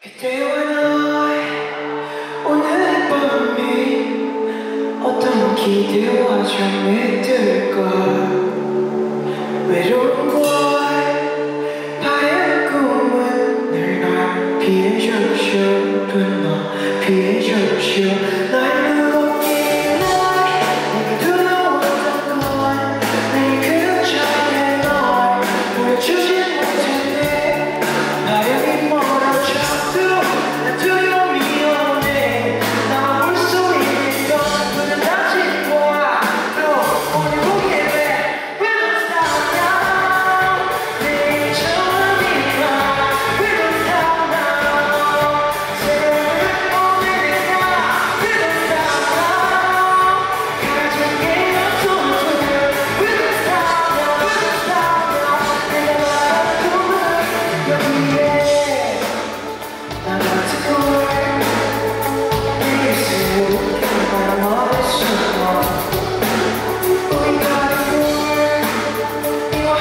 그때와 너의 오늘 밤이 어떤 기대와 잠에 oh we are the moon you're